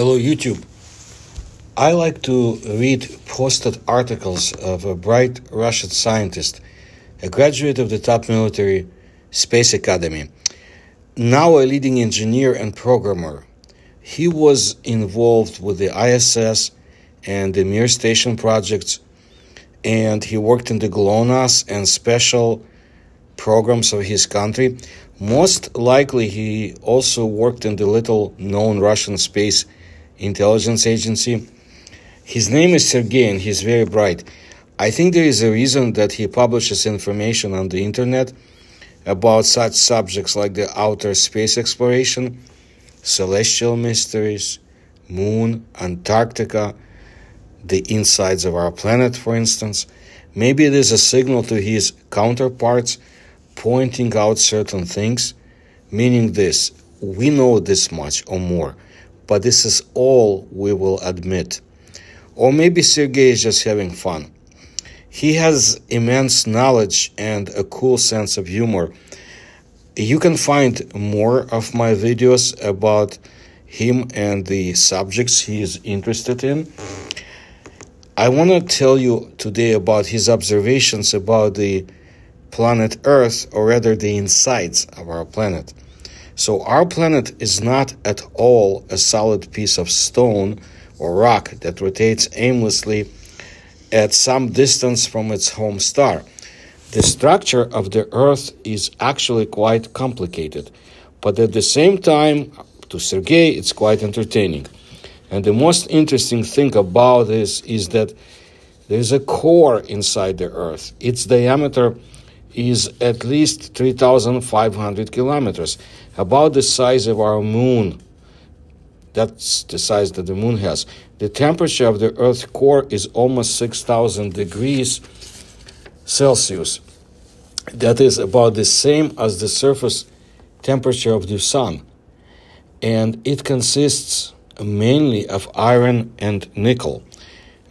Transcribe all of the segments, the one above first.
Hello, YouTube. I like to read posted articles of a bright Russian scientist, a graduate of the top military space academy, now a leading engineer and programmer. He was involved with the ISS and the Mir Station projects, and he worked in the GLONASS and special programs of his country. Most likely, he also worked in the little known Russian space intelligence agency. His name is Sergey and he's very bright. I think there is a reason that he publishes information on the internet about such subjects like the outer space exploration, celestial mysteries, moon, Antarctica, the insides of our planet, for instance. Maybe it is a signal to his counterparts pointing out certain things, meaning this we know this much or more but this is all we will admit. Or maybe Sergey is just having fun. He has immense knowledge and a cool sense of humor. You can find more of my videos about him and the subjects he is interested in. I want to tell you today about his observations about the planet Earth, or rather, the insides of our planet. So our planet is not at all a solid piece of stone or rock that rotates aimlessly at some distance from its home star. The structure of the Earth is actually quite complicated, but at the same time, to Sergei, it's quite entertaining. And the most interesting thing about this is that there's a core inside the Earth. Its diameter is at least 3,500 kilometers, about the size of our moon. That's the size that the moon has. The temperature of the Earth's core is almost 6,000 degrees Celsius. That is about the same as the surface temperature of the sun. And it consists mainly of iron and nickel.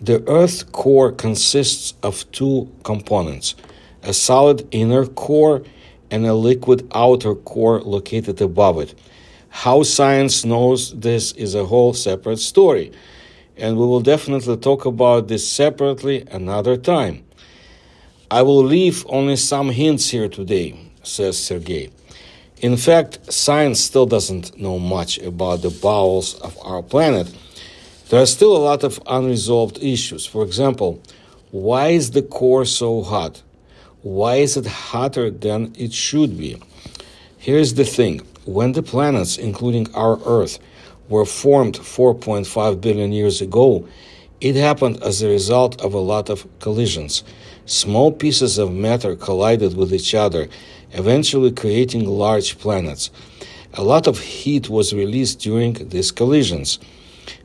The Earth's core consists of two components a solid inner core and a liquid outer core located above it. How science knows this is a whole separate story, and we will definitely talk about this separately another time. I will leave only some hints here today, says Sergei. In fact, science still doesn't know much about the bowels of our planet. There are still a lot of unresolved issues. For example, why is the core so hot? Why is it hotter than it should be? Here's the thing when the planets, including our Earth, were formed 4.5 billion years ago, it happened as a result of a lot of collisions. Small pieces of matter collided with each other, eventually creating large planets. A lot of heat was released during these collisions.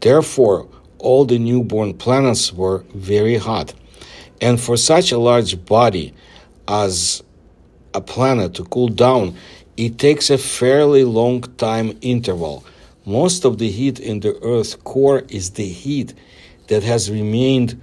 Therefore, all the newborn planets were very hot. And for such a large body, as a planet to cool down, it takes a fairly long time interval. Most of the heat in the Earth's core is the heat that has remained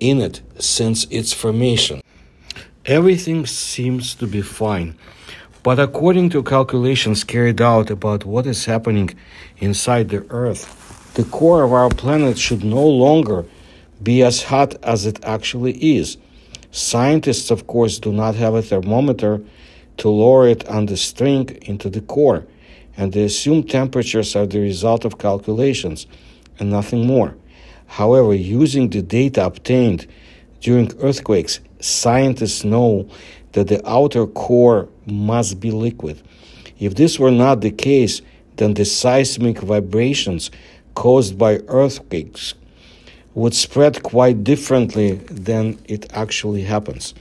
in it since its formation. Everything seems to be fine, but according to calculations carried out about what is happening inside the Earth, the core of our planet should no longer be as hot as it actually is. Scientists, of course, do not have a thermometer to lower it on the string into the core, and the assumed temperatures are the result of calculations and nothing more. However, using the data obtained during earthquakes, scientists know that the outer core must be liquid. If this were not the case, then the seismic vibrations caused by earthquakes would spread quite differently than it actually happens.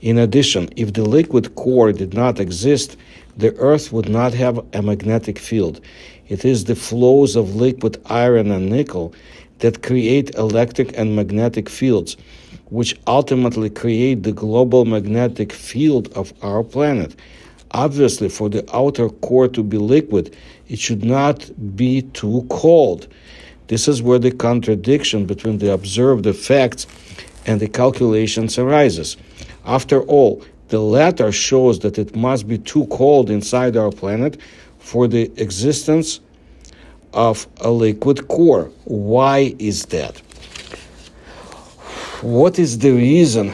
In addition, if the liquid core did not exist, the Earth would not have a magnetic field. It is the flows of liquid iron and nickel that create electric and magnetic fields, which ultimately create the global magnetic field of our planet. Obviously, for the outer core to be liquid, it should not be too cold. This is where the contradiction between the observed effects and the calculations arises. After all, the latter shows that it must be too cold inside our planet for the existence of a liquid core. Why is that? What is the reason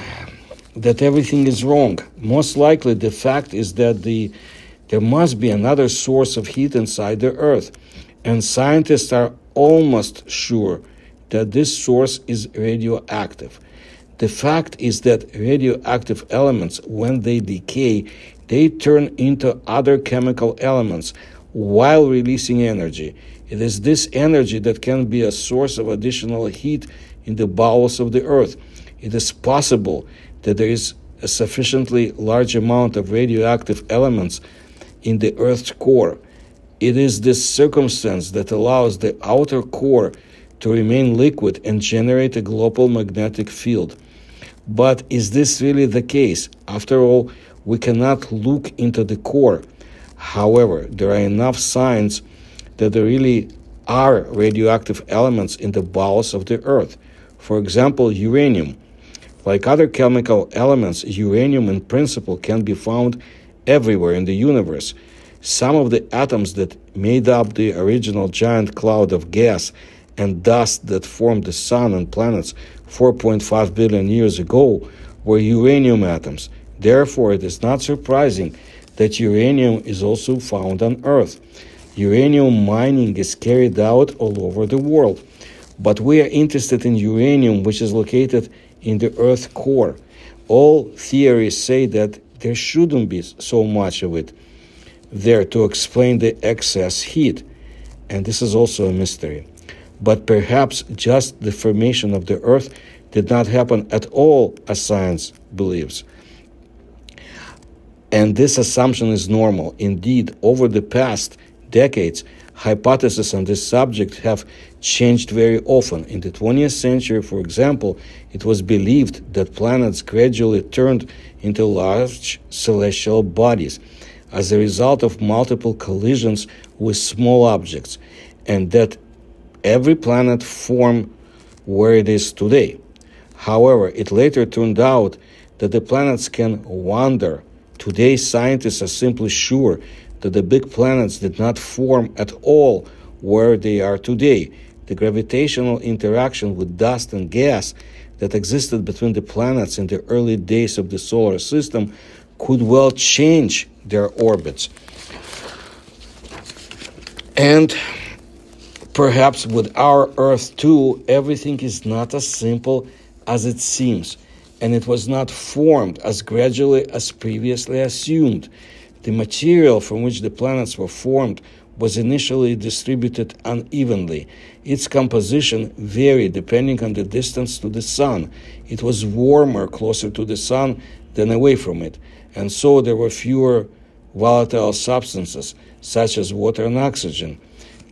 that everything is wrong? Most likely, the fact is that the there must be another source of heat inside the Earth, and scientists are almost sure that this source is radioactive. The fact is that radioactive elements, when they decay, they turn into other chemical elements while releasing energy. It is this energy that can be a source of additional heat in the bowels of the earth. It is possible that there is a sufficiently large amount of radioactive elements in the earth's core. It is this circumstance that allows the outer core to remain liquid and generate a global magnetic field. But is this really the case? After all, we cannot look into the core. However, there are enough signs that there really are radioactive elements in the bowels of the Earth. For example, uranium. Like other chemical elements, uranium in principle can be found everywhere in the universe. Some of the atoms that made up the original giant cloud of gas and dust that formed the sun and planets 4.5 billion years ago were uranium atoms. Therefore, it is not surprising that uranium is also found on Earth. Uranium mining is carried out all over the world, but we are interested in uranium, which is located in the Earth core. All theories say that there shouldn't be so much of it there to explain the excess heat, and this is also a mystery but perhaps just the formation of the earth did not happen at all as science believes. And this assumption is normal. Indeed, over the past decades, hypotheses on this subject have changed very often. In the 20th century, for example, it was believed that planets gradually turned into large celestial bodies as a result of multiple collisions with small objects, and that every planet formed where it is today. However, it later turned out that the planets can wander. Today, scientists are simply sure that the big planets did not form at all where they are today. The gravitational interaction with dust and gas that existed between the planets in the early days of the solar system could well change their orbits. And Perhaps with our Earth too, everything is not as simple as it seems, and it was not formed as gradually as previously assumed. The material from which the planets were formed was initially distributed unevenly. Its composition varied depending on the distance to the Sun. It was warmer closer to the Sun than away from it, and so there were fewer volatile substances, such as water and oxygen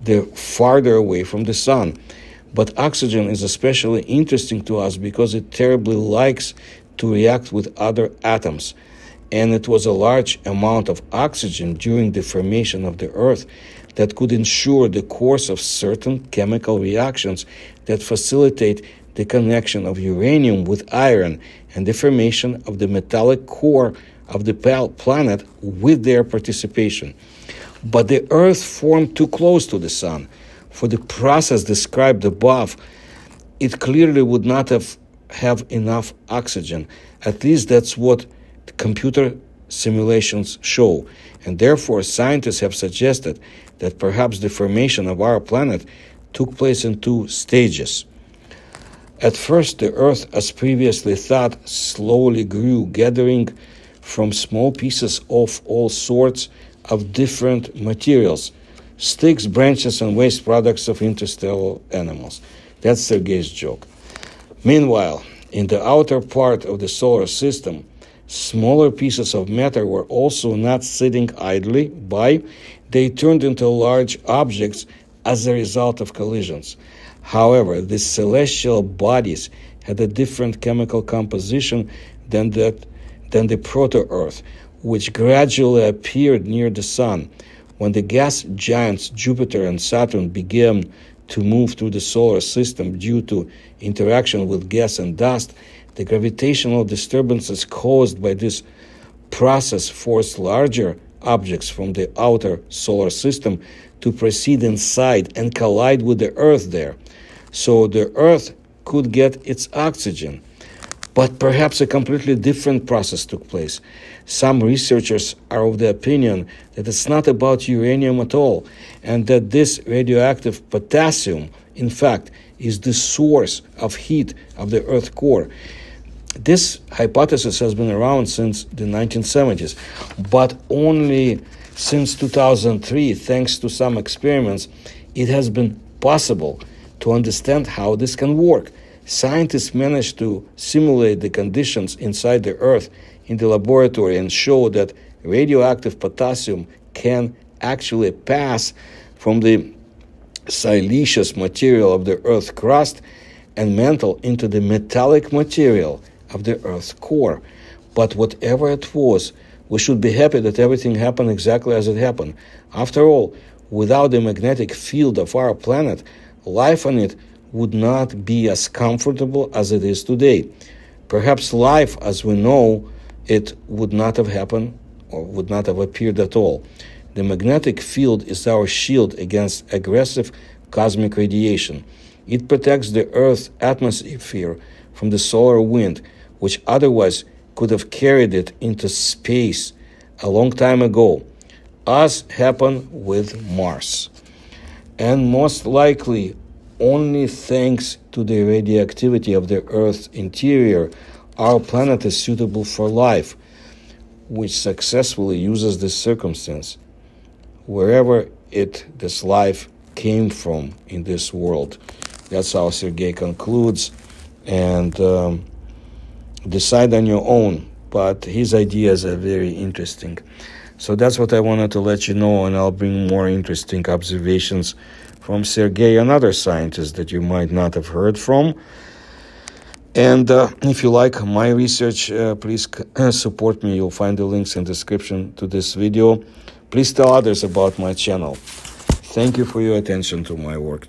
the farther away from the sun. But oxygen is especially interesting to us because it terribly likes to react with other atoms. And it was a large amount of oxygen during the formation of the Earth that could ensure the course of certain chemical reactions that facilitate the connection of uranium with iron and the formation of the metallic core of the planet with their participation. But the Earth formed too close to the Sun. For the process described above, it clearly would not have, have enough oxygen. At least that's what computer simulations show. And therefore, scientists have suggested that perhaps the formation of our planet took place in two stages. At first, the Earth, as previously thought, slowly grew, gathering from small pieces of all sorts of different materials sticks, branches, and waste products of interstellar animals. That's Sergei's joke. Meanwhile, in the outer part of the solar system, smaller pieces of matter were also not sitting idly by, they turned into large objects as a result of collisions. However, these celestial bodies had a different chemical composition than, that, than the proto Earth, which gradually appeared near the Sun. When the gas giants Jupiter and Saturn began to move through the solar system due to interaction with gas and dust, the gravitational disturbances caused by this process forced larger objects from the outer solar system to proceed inside and collide with the Earth there. So the Earth could get its oxygen. But perhaps a completely different process took place. Some researchers are of the opinion that it's not about uranium at all, and that this radioactive potassium, in fact, is the source of heat of the Earth core. This hypothesis has been around since the 1970s, but only since 2003, thanks to some experiments, it has been possible to understand how this can work. Scientists managed to simulate the conditions inside the Earth in the laboratory and show that radioactive potassium can actually pass from the siliceous material of the Earth's crust and mantle into the metallic material of the Earth's core. But whatever it was, we should be happy that everything happened exactly as it happened. After all, without the magnetic field of our planet, life on it would not be as comfortable as it is today. Perhaps life as we know it would not have happened or would not have appeared at all. The magnetic field is our shield against aggressive cosmic radiation. It protects the Earth's atmosphere from the solar wind, which otherwise could have carried it into space a long time ago, as happened with Mars. And most likely, only thanks to the radioactivity of the Earth's interior, our planet is suitable for life, which successfully uses this circumstance. Wherever it, this life came from in this world. That's how Sergei concludes. And um, decide on your own. But his ideas are very interesting. So that's what I wanted to let you know, and I'll bring more interesting observations from Sergei and other scientists that you might not have heard from. And uh, if you like my research, uh, please support me. You'll find the links in description to this video. Please tell others about my channel. Thank you for your attention to my work.